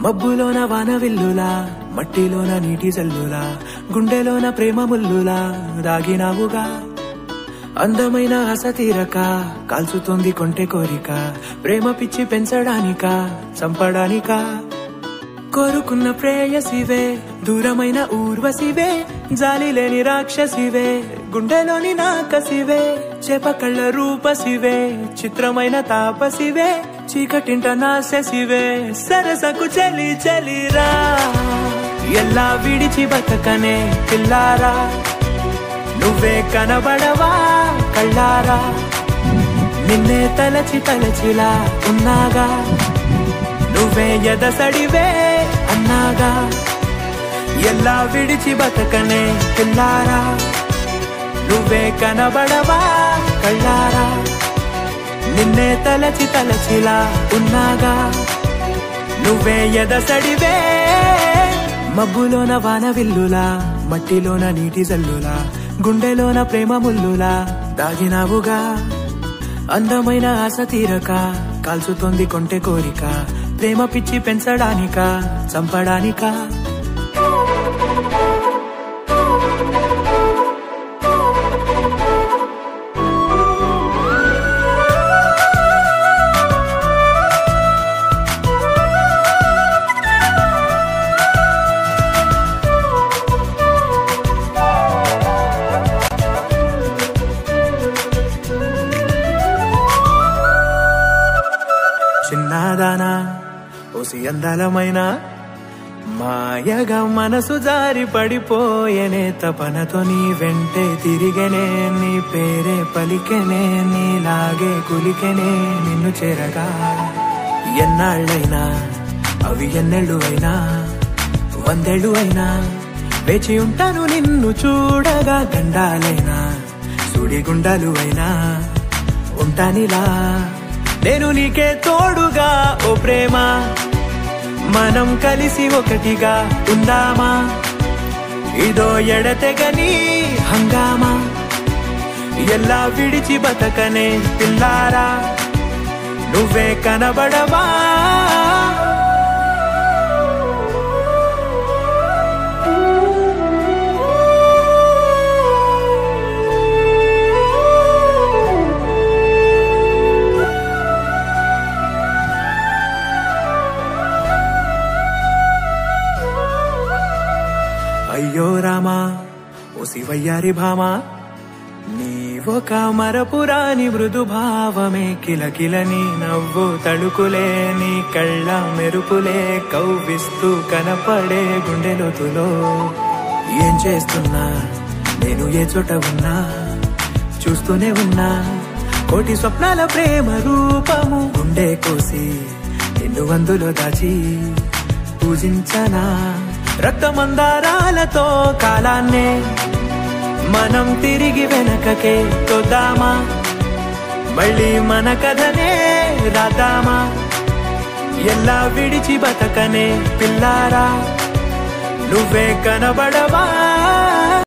మబ్బులోన వానవిల్లులా మట్టిలోన నీటి జల్లులా గుండెలోన ప్రేమ ముల్లులా దాగినావుగా. అందమైన అసతీరక తీరక కాల్చుతోంది కొంటె కోరిక ప్రేమ పిచ్చి పెంచడానిక చంపడానికా. కోరుకున్న ప్రేయసివే దూరమైన ఊర్వశివే జాలి లేని రాక్షసివే గుండెలోని నాకసివే చేపకళ్ళ రూపసివే చిత్రమైన తాపసివే చీకటింట నాశసివే సరసకు చలి చలిరా ఎల్లా విడిచి బతకనే పిల్లారా? నువ్వే కనబడవా కళ్ళారా? నిన్నే తలచి తలచిలా ఉన్నాగా? నువ్వే ఎదసడివే అన్నాగా. ఎలా విడిచి బతకనే పిల్లారా నువ్వే కనబడవా కళ్ళారా. నిన్నే తలచి తలచిలా ఉన్నాగా. నువ్వే ఎదసడివే మబ్బులోన వాన విల్లులా మట్టిలోన నీటి జల్లులా గుండెలోన ప్రేమ ముల్లులా దాగినావుగా. అందమైన ఆశ తీరక కాల్చుతోంది కొంటె కోరిక ప్రేమ పిచ్చి పెంచడానిక చంపడానికా? చిన్నదానా ఓసి అందలమైన. మాయగా మనసు జారి పడిపోయేనే తపనతో నీ వెంటే తిరిగనే నీ పేరే పలికెనే నీలాగే కులికెనే నిన్ను చేరగా. ఎన్నాళ్ళైనా అవి ఎన్నెళ్ళు అయినా వందేళ్ళు అయినా వేచి ఉంటాను నిన్ను చూడగా గండాలైనా సుడిగుండాలు అయినా ఉంటానిలా. నేను నీకే తోడుగా ఓ ప్రేమ. మనం కలిసి ఒకటిగా ఉందామా? ఇదో ఎడతెగని హంగామా? ఎలా విడిచి బతకనే పిల్లారా? నువ్వే కనబడవా? అయ్యో రామా ఓ శివయ్యారి భామా నీవొక మరపురాని మృదు భావమే కిలకిలని నవ్వు తళుకులే నీ కళ్ళ మెరుపులే కవ్విస్తూ కనపడే గుండెలోతులో ఏం చేస్తున్నా నేను ఏ చోట ఉన్నా చూస్తూనే ఉన్నా కోటి స్వప్నాల ప్రేమ రూపము గుండె కోసి నిన్ను అందులో దాచి పూజించనా? రక్తమందారాలతో కాలాన్నే మనం తిరిగి వెనకకే తొద్దామా? మళ్ళీ మన కథనే రాద్దామా? ఎలా విడిచి బతకనే పిల్లారా? నువ్వే కనబడవా?